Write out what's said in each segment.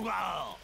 Wow!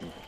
Yeah.